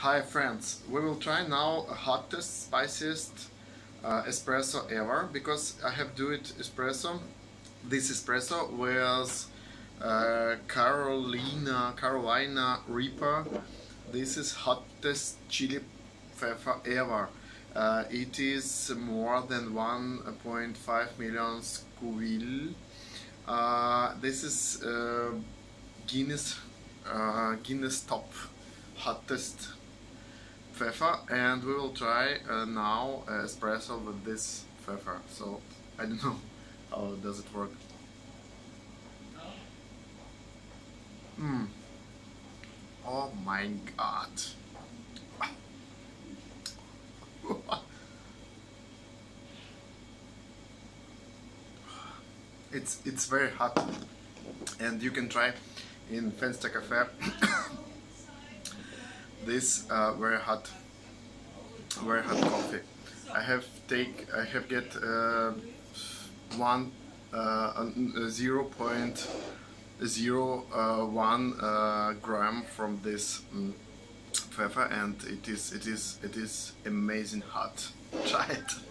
Hi friends, we will try now hottest, spiciest uh, espresso ever because I have do it espresso. This espresso was uh, Carolina Carolina Reaper. This is hottest chili pepper ever. Uh, it is more than 1.5 million Scoville. Uh, this is uh, Guinness uh, Guinness top hottest pfeffer and we will try uh, now uh, espresso with this pfeffer so I don't know how does it work. Mm. oh my god. It's it's very hot and you can try in Fenster Cafe this uh, very hot very hot coffee. I have take I have get uh, one uh, point zero uh, uh, gram from this um, pfeffer and it is it is it is amazing hot. Try it